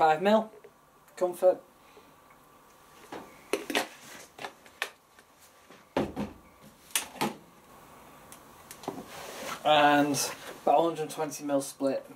Five mil comfort. And about 120 mil split